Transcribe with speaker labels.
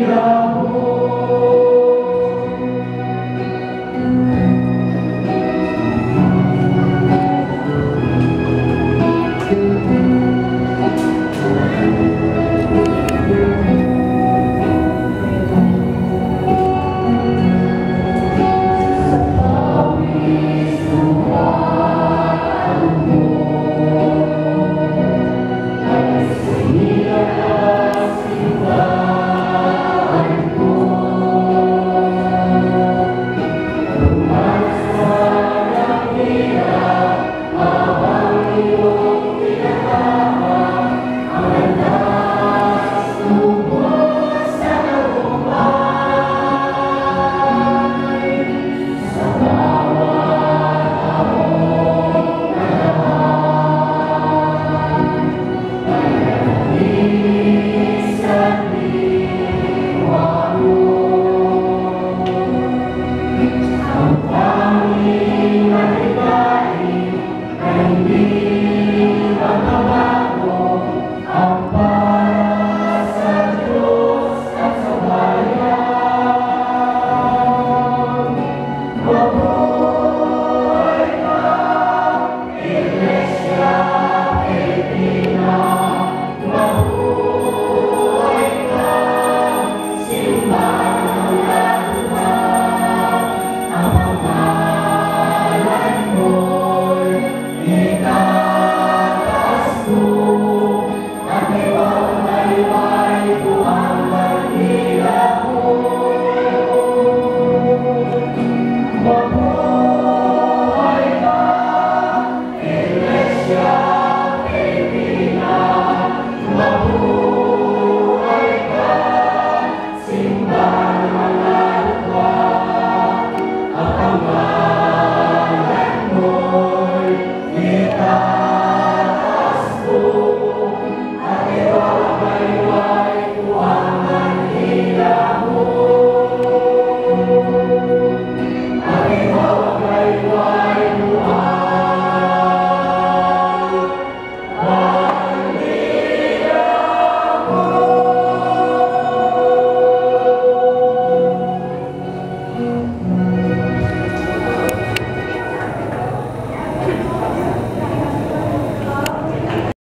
Speaker 1: God.